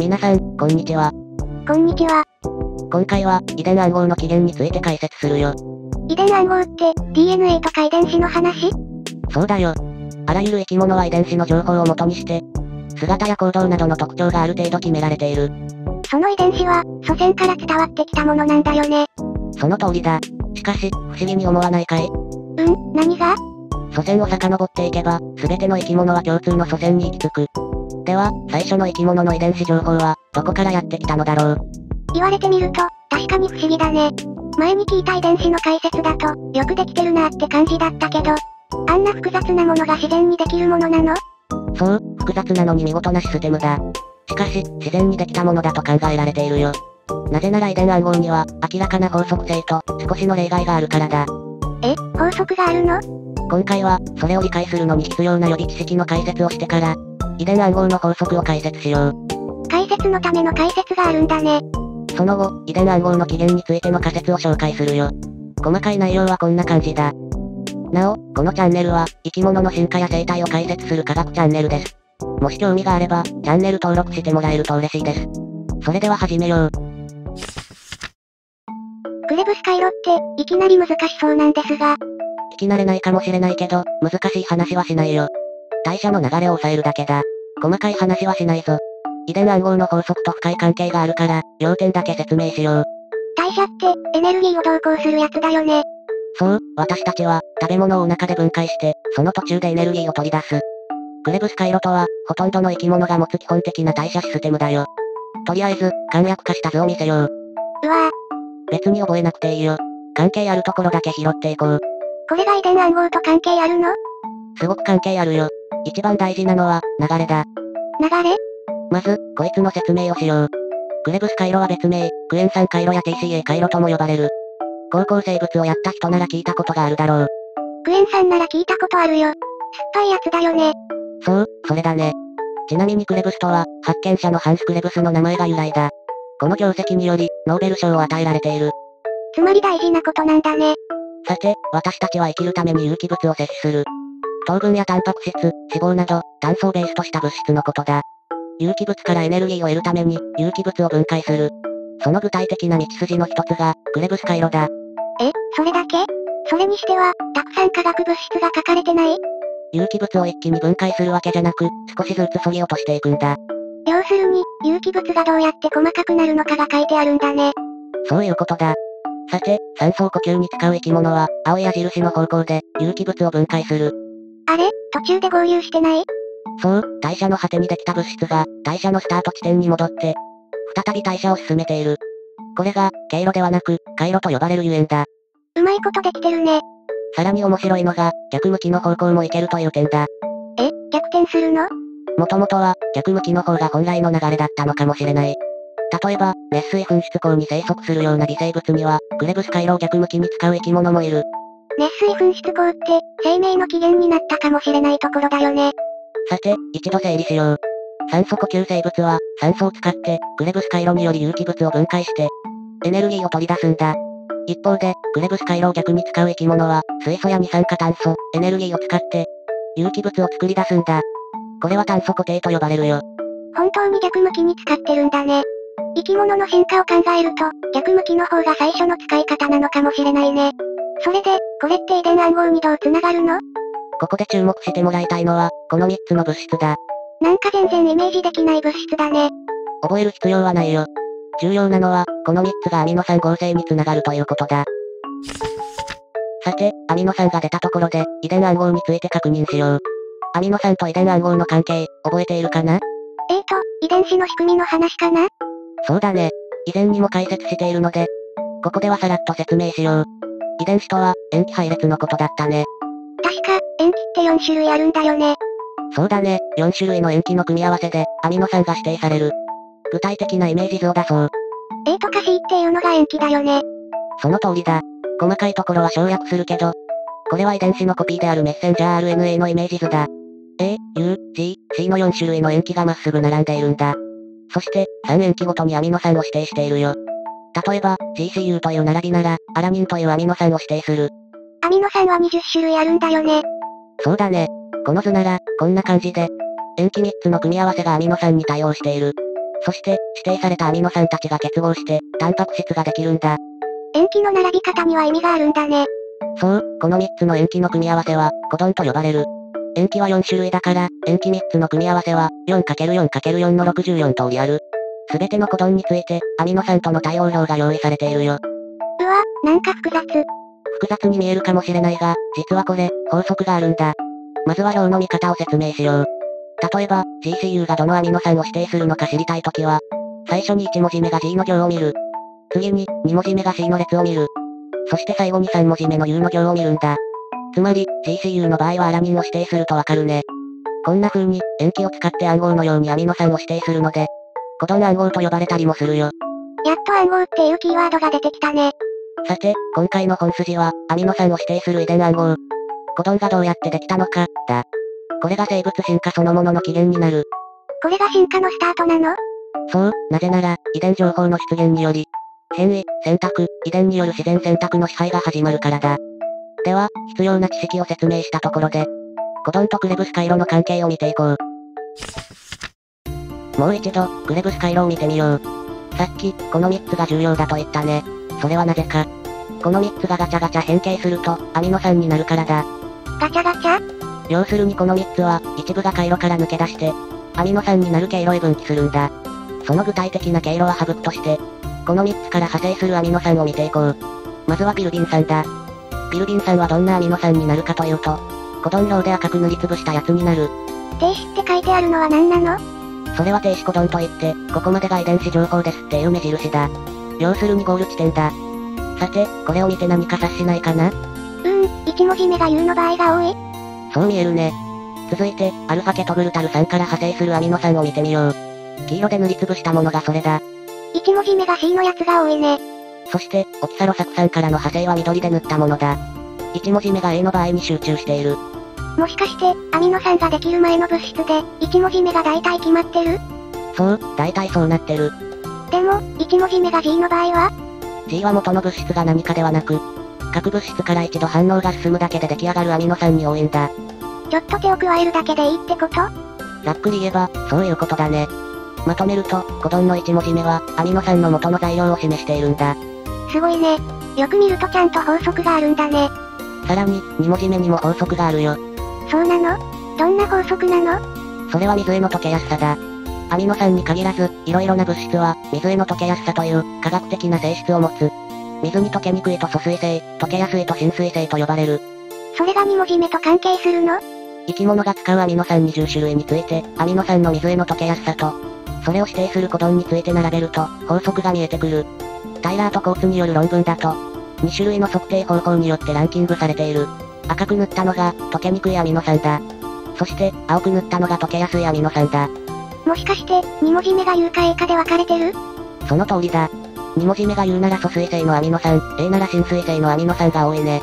皆さん、こんにちは。こんにちは。今回は、遺伝暗号の起源について解説するよ。遺伝暗号って、DNA とか遺伝子の話？そうだよ。あらゆる生き物は遺伝子の情報を元にして、姿や行動などの特徴がある程度決められている。その遺伝子は、祖先から伝わってきたものなんだよね。その通りだ。しかし、不思議に思わないかいうん何が？祖先を遡っていけば、すべての生き物は共通の祖先に行き着く。では、最初の生き物の遺伝子情報は、どこからやってきたのだろう言われてみると、確かに不思議だね。前に聞いた遺伝子の解説だと、よくできてるなって感じだったけど、あんな複雑なものが自然にできるものなの？そう、複雑なのに見事なシステムだ。しかし、自然にできたものだと考えられているよ。なぜなら遺伝暗号には、明らかな法則性と、少しの例外があるからだ。え、法則があるの？今回は、それを理解するのに必要な予備知識の解説をしてから、遺伝暗号の法則を解説しよう。解説のための解説があるんだね。その後、遺伝暗号の起源についての仮説を紹介するよ。細かい内容はこんな感じだ。なお、このチャンネルは、生き物の進化や生態を解説する科学チャンネルです。もし興味があれば、チャンネル登録してもらえると嬉しいです。それでは始めよう。クレブス回路って、いきなり難しそうなんですが。聞き慣れないかもしれないけど、難しい話はしないよ。代謝の流れを抑えるだけだ。細かい話はしないぞ。遺伝暗号の法則と深い関係があるから、要点だけ説明しよう。代謝って、エネルギーを同行するやつだよね。そう、私たちは、食べ物をお腹で分解して、その途中でエネルギーを取り出す。クレブス回路とは、ほとんどの生き物が持つ基本的な代謝システムだよ。とりあえず、簡約化した図を見せよう。うわぁ、別に覚えなくていいよ。関係あるところだけ拾っていこう。これが遺伝暗号と関係あるの？すごく関係あるよ。一番大事なのは、流れだ。流れ？まず、こいつの説明をしよう。クレブス回路は別名、クエン酸回路や TCA 回路とも呼ばれる。高校生物をやった人なら聞いたことがあるだろう。クエン酸なら聞いたことあるよ。酸っぱいやつだよね。そう、それだね。ちなみにクレブスとは、発見者のハンス・クレブスの名前が由来だ。この業績により、ノーベル賞を与えられている。つまり大事なことなんだね。さて、私たちは生きるために有機物を摂取する。糖分やタンパク質、脂肪など、炭素をベースとした物質のことだ。有機物からエネルギーを得るために、有機物を分解する。その具体的な道筋の一つが、クレブス回路だ。え、それだけ？それにしては、たくさん化学物質が書かれてない？有機物を一気に分解するわけじゃなく、少しずつ削ぎ落としていくんだ。要するに、有機物がどうやって細かくなるのかが書いてあるんだね。そういうことだ。さて、酸素呼吸に使う生き物は、青い矢印の方向で、有機物を分解する。あれ？途中で合流してない？そう、代謝の果てにできた物質が、代謝のスタート地点に戻って、再び代謝を進めている。これが、経路ではなく、回路と呼ばれるゆえんだ。うまいことできてるね。さらに面白いのが、逆向きの方向もいけるという点だ。え、逆転するの？もともとは、逆向きの方が本来の流れだったのかもしれない。例えば、熱水噴出口に生息するような微生物には、クレブス回路を逆向きに使う生き物もいる。熱水噴出口って、生命の起源になったかもしれないところだよね。さて、一度整理しよう。酸素呼吸生物は、酸素を使って、クレブス回路により有機物を分解して、エネルギーを取り出すんだ。一方で、クレブス回路を逆に使う生き物は、水素や二酸化炭素、エネルギーを使って、有機物を作り出すんだ。これは炭素固定と呼ばれるよ。本当に逆向きに使ってるんだね。生き物の進化を考えると、逆向きの方が最初の使い方なのかもしれないね。それで、これって遺伝暗号にどう繋がるの？ここで注目してもらいたいのは、この3つの物質だ。なんか全然イメージできない物質だね。覚える必要はないよ。重要なのは、この3つがアミノ酸合成に繋がるということだ。さて、アミノ酸が出たところで、遺伝暗号について確認しよう。アミノ酸と遺伝暗号の関係、覚えているかな？えーと、遺伝子の仕組みの話かな？そうだね。以前にも解説しているので、ここではさらっと説明しよう。遺伝子とは、塩基配列のことだったね。確か、塩基って4種類あるんだよね。そうだね、4種類の塩基の組み合わせで、アミノ酸が指定される。具体的なイメージ図を出そう。A とか C っていうのが塩基だよね。その通りだ。細かいところは省略するけど、これは遺伝子のコピーであるメッセンジャー RNA のイメージ図だ。A、U、G、C の4種類の塩基がまっすぐ並んでいるんだ。そして、3塩基ごとにアミノ酸を指定しているよ。例えば、GCU という並びなら、アラニンというアミノ酸を指定する。アミノ酸は20種類あるんだよね。そうだね。この図なら、こんな感じで、塩基3つの組み合わせがアミノ酸に対応している。そして、指定されたアミノ酸たちが結合して、タンパク質ができるんだ。塩基の並び方には意味があるんだね。そう、この3つの塩基の組み合わせは、コドンと呼ばれる。塩基は4種類だから、塩基3つの組み合わせは、4×4×4 の64通りある。すべてのコドンについて、アミノ酸との対応表が用意されているよ。うわ、なんか複雑。複雑に見えるかもしれないが、実はこれ、法則があるんだ。まずは表の見方を説明しよう。例えば、GCU がどのアミノ酸を指定するのか知りたいときは、最初に1文字目が G の行を見る。次に、2文字目が C の列を見る。そして最後に3文字目の U の行を見るんだ。つまり、GCU の場合はアラニンを指定するとわかるね。こんな風に、塩基を使って暗号のようにアミノ酸を指定するので、コドン暗号と呼ばれたりもするよ。やっと暗号っていうキーワードが出てきたね。さて、今回の本筋は、アミノ酸を指定する遺伝暗号。コドンがどうやってできたのか、だ。これが生物進化そのものの起源になる。これが進化のスタートなの？そう、なぜなら、遺伝情報の出現により、変異、選択、遺伝による自然選択の支配が始まるからだ。では、必要な知識を説明したところで、コドンとクレブス回路の関係を見ていこう。もう一度、クレブス回路を見てみよう。さっき、この3つが重要だと言ったね。それはなぜか。この3つがガチャガチャ変形すると、アミノ酸になるからだ。ガチャガチャ？要するにこの3つは、一部が回路から抜け出して、アミノ酸になる経路へ分岐するんだ。その具体的な経路は省くとして、この3つから派生するアミノ酸を見ていこう。まずはピルビン酸だ。ピルビン酸はどんなアミノ酸になるかというと、コドン量で赤く塗りつぶしたやつになる。停止って書いてあるのは何なの？それは停止コドンといって、ここまでが遺伝子情報ですっていう目印だ。要するにゴール地点だ。さて、これを見て何か察しないかな？うーん、1文字目が U の場合が多い。そう見えるね。続いて、アルファケトグルタル酸から派生するアミノ酸を見てみよう。黄色で塗りつぶしたものがそれだ。1文字目が C のやつが多いね。そして、オキサロ酢酸からの派生は緑で塗ったものだ。1文字目が A の場合に集中している。もしかして、アミノ酸ができる前の物質で、1文字目が大体決まってる？そう、大体そうなってる。でも、1文字目が G の場合は？G は元の物質が何かではなく、各物質から一度反応が進むだけで出来上がるアミノ酸に多いんだ。ちょっと手を加えるだけでいいってこと？ざっくり言えば、そういうことだね。まとめると、コドンの1文字目は、アミノ酸の元の材料を示しているんだ。すごいね。よく見るとちゃんと法則があるんだね。さらに、2文字目にも法則があるよ。そうなの？どんな法則なの？それは水への溶けやすさだ。アミノ酸に限らず、いろいろな物質は、水への溶けやすさという、科学的な性質を持つ。水に溶けにくいと疎水性、溶けやすいと浸水性と呼ばれる。それが2文字目と関係するの？生き物が使うアミノ酸20種類について、アミノ酸の水への溶けやすさと、それを指定するコドンについて並べると、法則が見えてくる。タイラーとコーツによる論文だと、2種類の測定方法によってランキングされている。赤く塗ったのが、溶けにくいアミノ酸だ。そして、青く塗ったのが溶けやすいアミノ酸だ。もしかして、2文字目が U か A かで分かれてる？その通りだ。2文字目が U なら疎水性のアミノ酸、A なら浸水性のアミノ酸が多いね。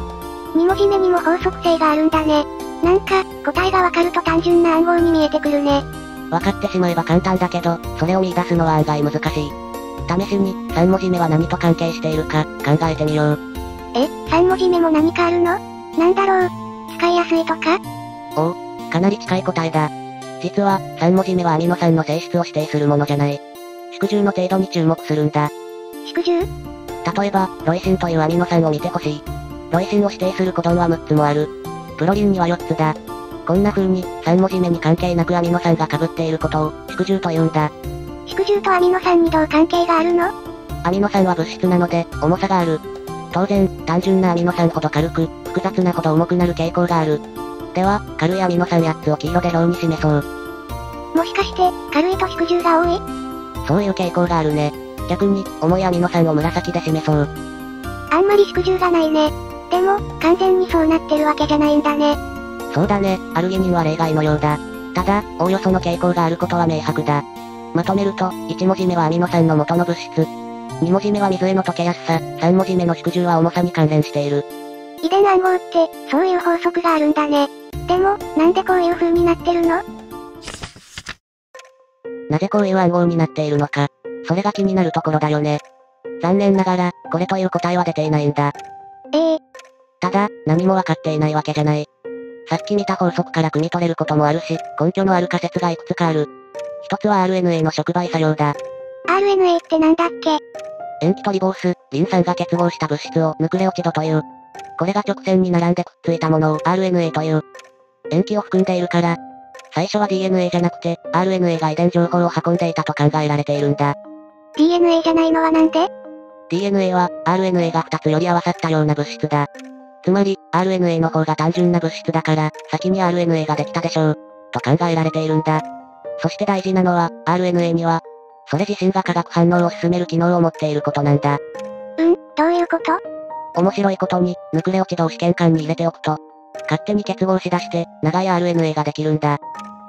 2文字目にも法則性があるんだね。なんか、答えがわかると単純な暗号に見えてくるね。分かってしまえば簡単だけど、それを見出すのは案外難しい。試しに、3文字目は何と関係しているか、考えてみよう。え、3文字目も何かあるの？なんだろう使いやすいとか？おお、かなり近い答えだ。実は、3文字目はアミノ酸の性質を指定するものじゃない。縮重の程度に注目するんだ。縮重例えば、ロイシンというアミノ酸を見てほしい。ロイシンを指定するコドンは6つもある。プロリンには4つだ。こんな風に、3文字目に関係なくアミノ酸が被っていることを、縮重と言うんだ。縮重とアミノ酸にどう関係があるの？アミノ酸は物質なので、重さがある。当然、単純なアミノ酸ほど軽く、複雑なほど重くなる傾向がある。では、軽いアミノ酸8つを黄色で表に示そう。もしかして、軽いと縮重が多い？そういう傾向があるね。逆に、重いアミノ酸を紫で示そう。あんまり縮重がないね。でも、完全にそうなってるわけじゃないんだね。そうだね、アルギニンは例外のようだ。ただ、おおよその傾向があることは明白だ。まとめると、1文字目はアミノ酸の元の物質。2文字目は水への溶けやすさ、3文字目の縮重は重さに関連している。遺伝暗号って、そういう法則があるんだね。でも、なんでこういう風になってるの？なぜこういう暗号になっているのか。それが気になるところだよね。残念ながら、これという答えは出ていないんだ。ええただ、何もわかっていないわけじゃない。さっき見た法則から汲み取れることもあるし、根拠のある仮説がいくつかある。一つは RNA の触媒作用だ。RNA ってなんだっけ？塩基とリボース、リン酸が結合した物質をヌクレオチドという。これが直線に並んでくっついたものを RNA という。塩基を含んでいるから、最初は DNA じゃなくて、RNA が遺伝情報を運んでいたと考えられているんだ。DNA じゃないのはなんで DNA は、RNA が2つより合わさったような物質だ。つまり、RNA の方が単純な物質だから、先に RNA ができたでしょう。と考えられているんだ。そして大事なのは、RNA には、それ自身が化学反応を進める機能を持っていることなんだ。うん、どういうこと？面白いことに、ヌクレオチドを試験管に入れておくと、勝手に結合しだして、長い RNA ができるんだ。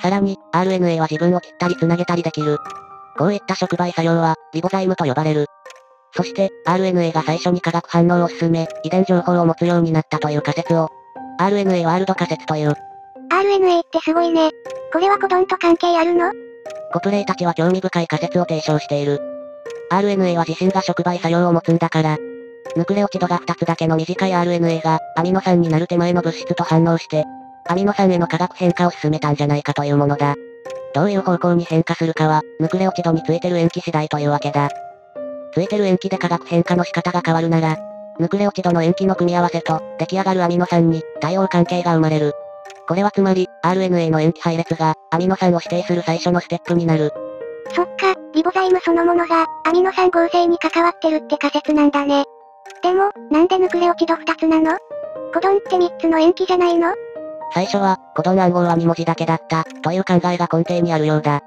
さらに、RNA は自分を切ったり繋げたりできる。こういった触媒作用は、リボザイムと呼ばれる。そして、RNA が最初に化学反応を進め、遺伝情報を持つようになったという仮説を、RNA ワールド仮説という。RNA ってすごいね。これはコドンと関係あるの？コプレイたちは興味深い仮説を提唱している。RNA は自身が触媒作用を持つんだから、ヌクレオチドが2つだけの短い RNA が、アミノ酸になる手前の物質と反応して、アミノ酸への化学変化を進めたんじゃないかというものだ。どういう方向に変化するかは、ヌクレオチドについてる塩基次第というわけだ。ついてる塩基で化学変化の仕方が変わるなら、ヌクレオチドの塩基の組み合わせと、出来上がるアミノ酸に、対応関係が生まれる。これはつまり、RNA の塩基配列が、アミノ酸を指定する最初のステップになる。そっか、リボザイムそのものが、アミノ酸合成に関わってるって仮説なんだね。でも、なんでヌクレオチド2つなの？コドンって3つの塩基じゃないの？最初は、コドン暗号は2文字だけだった、という考えが根底にあるようだ。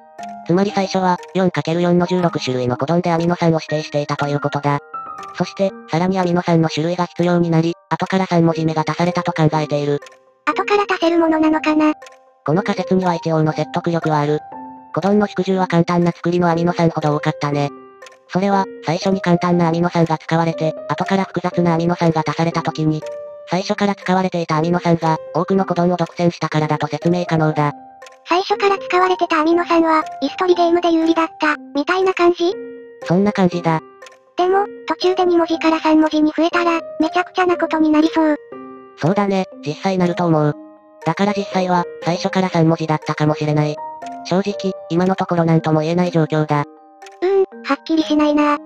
つまり最初は、4×4 の16種類のコドンでアミノ酸を指定していたということだ。そして、さらにアミノ酸の種類が必要になり、後から3文字目が足されたと考えている。後から足せるものなのかな？この仮説には一応の説得力はある。コドンの縮重は簡単な作りのアミノ酸ほど多かったね。それは、最初に簡単なアミノ酸が使われて、後から複雑なアミノ酸が足された時に、最初から使われていたアミノ酸が、多くのコドンを独占したからだと説明可能だ。最初から使われてたアミノ酸は、イストリゲームで有利だった、みたいな感じ？そんな感じだ。でも、途中で2文字から3文字に増えたら、めちゃくちゃなことになりそう。そうだね、実際なると思う。だから実際は、最初から3文字だったかもしれない。正直、今のところ何とも言えない状況だ。はっきりしないな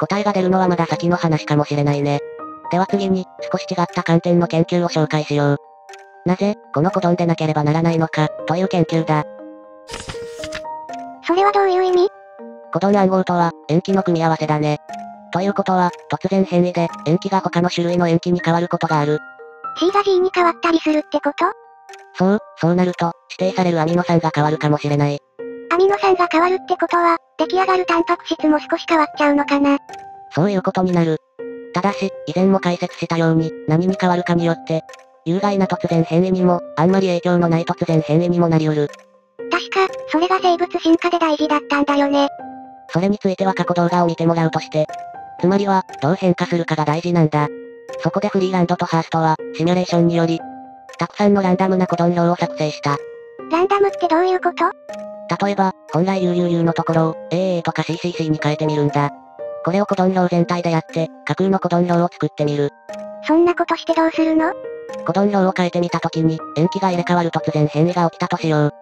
答えが出るのはまだ先の話かもしれないね。では次に、少し違った観点の研究を紹介しよう。なぜ、このコドンでなければならないのか、という研究だ。それはどういう意味？コドン暗号とは、塩基の組み合わせだね。ということは、突然変異で、塩基が他の種類の塩基に変わることがある。C が G に変わったりするってこと？そう、そうなると、指定されるアミノ酸が変わるかもしれない。アミノ酸が変わるってことは、出来上がるタンパク質も少し変わっちゃうのかなそういうことになる。ただし、以前も解説したように、何に変わるかによって、有害な突然変異にも、あんまり影響のない突然変異にもなり得る。確か、それが生物進化で大事だったんだよね。それについては過去動画を見てもらうとして。つまりは、どう変化するかが大事なんだ。そこでフリーランドとハーストは、シミュレーションにより、たくさんのランダムなコドン量を作成した。ランダムってどういうこと？例えば、本来 UUU のところを、AA とか CCC に変えてみるんだ。これをコドン量全体でやって、架空のコドン量を作ってみる。そんなことしてどうするの？コドン量を変えてみたときに、塩基が入れ替わる突然変異が起きたとしよう。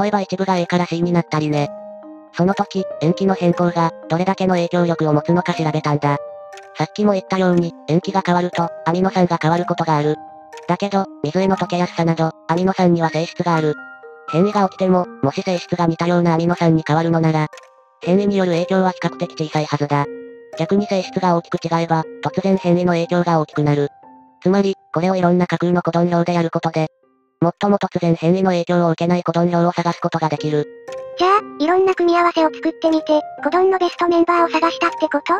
例えば一部が A から C になったりね。その時、塩基の変更が、どれだけの影響力を持つのか調べたんだ。さっきも言ったように、塩基が変わると、アミノ酸が変わることがある。だけど、水への溶けやすさなど、アミノ酸には性質がある。変異が起きても、もし性質が似たようなアミノ酸に変わるのなら、変異による影響は比較的小さいはずだ。逆に性質が大きく違えば、突然変異の影響が大きくなる。つまり、これをいろんな架空のコドン量でやることで、最も突然変異の影響を受けないコドン量を探すことができる。じゃあ、いろんな組み合わせを作ってみて、コドンのベストメンバーを探したってこと？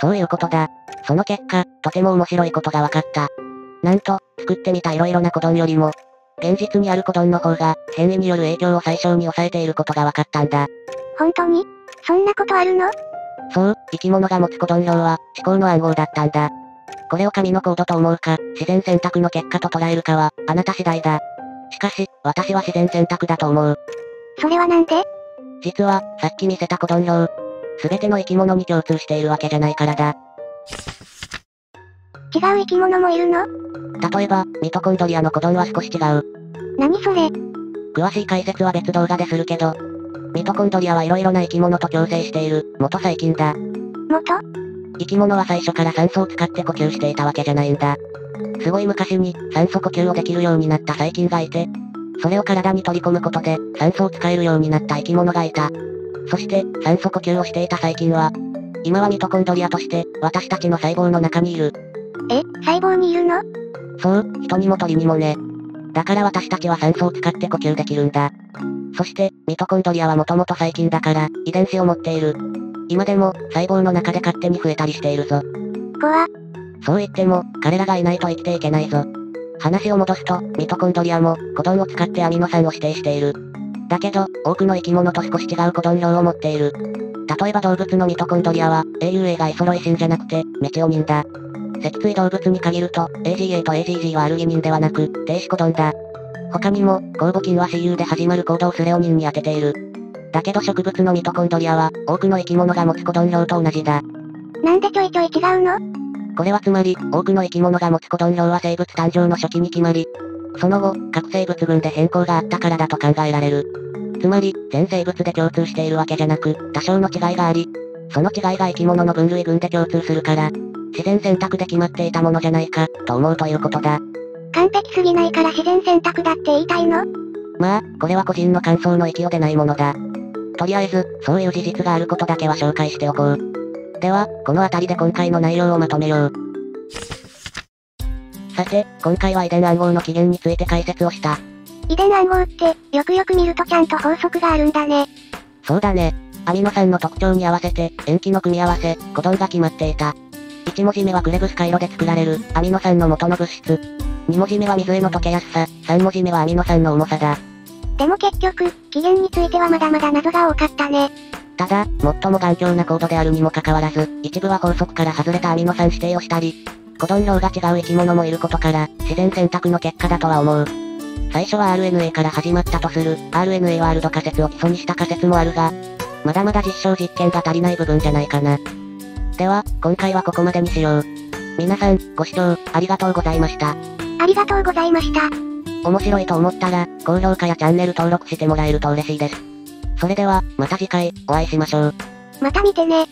そういうことだ。その結果、とても面白いことが分かった。なんと、作ってみた色々なコドンよりも、現実にあるコドンの方が、変異による影響を最小に抑えていることが分かったんだ。本当に？そんなことあるの？そう、生き物が持つコドン量は、思考の暗号だったんだ。これを紙のコードと思うか、自然選択の結果と捉えるかは、あなた次第だ。しかし、私は自然選択だと思う。それはなんで実は、さっき見せたコドン量、すべての生き物に共通しているわけじゃないからだ。違う生き物もいるの？例えば、ミトコンドリアのコドンは少し違う。何それ？詳しい解説は別動画でするけど、ミトコンドリアは色々な生き物と共生している、元細菌だ。元？生き物は最初から酸素を使って呼吸していたわけじゃないんだ。すごい昔に、酸素呼吸をできるようになった細菌がいて、それを体に取り込むことで、酸素を使えるようになった生き物がいた。そして、酸素呼吸をしていた細菌は、今はミトコンドリアとして、私たちの細胞の中にいる。え、細胞にいるの？そう、人にも鳥にもね。だから私たちは酸素を使って呼吸できるんだ。そして、ミトコンドリアはもともと細菌だから、遺伝子を持っている。今でも、細胞の中で勝手に増えたりしているぞ。怖そう言っても、彼らがいないと生きていけないぞ。話を戻すと、ミトコンドリアも、コドンを使ってアミノ酸を指定している。だけど、多くの生き物と少し違うコドン量を持っている。例えば動物のミトコンドリアは、AUA がイソロイシンじゃなくて、メチオニンだ。脊椎動物に限ると、AGA と AGG はアルギニンではなく、低脂コドンだ。他にも、酵母菌は CU で始まる行動スレオニンに当てている。だけど植物のミトコンドリアは、多くの生き物が持つコドン量と同じだ。なんでちょいちょい違うの？これはつまり、多くの生き物が持つコドン量は生物誕生の初期に決まり、その後、各生物群で変更があったからだと考えられる。つまり、全生物で共通しているわけじゃなく、多少の違いがあり、その違いが生き物の分類群で共通するから、自然選択で決まっていたものじゃないか、と思うということだ。完璧すぎないから自然選択だって言いたいの？まあ、これは個人の感想の域を出ないものだ。とりあえず、そういう事実があることだけは紹介しておこう。では、この辺りで今回の内容をまとめよう。さて、今回は遺伝暗号の起源について解説をした。遺伝暗号って、よくよく見るとちゃんと法則があるんだね。そうだね。アミノ酸の特徴に合わせて、塩基の組み合わせ、コドンが決まっていた。1文字目はクレブス回路で作られる、アミノ酸の元の物質。2文字目は水への溶けやすさ、3文字目はアミノ酸の重さだ。でも結局、起源についてはまだまだ謎が多かったね。ただ、最も頑強なコードであるにもかかわらず、一部は法則から外れたアミノ酸指定をしたり、コドン量が違う生き物もいることから、自然選択の結果だとは思う。最初は RNA から始まったとする、RNA ワールド仮説を基礎にした仮説もあるが、まだまだ実証実験が足りない部分じゃないかな。では、今回はここまでにしよう。皆さん、ご視聴、ありがとうございました。ありがとうございました。面白いと思ったら、高評価やチャンネル登録してもらえると嬉しいです。それでは、また次回、お会いしましょう。また見てね。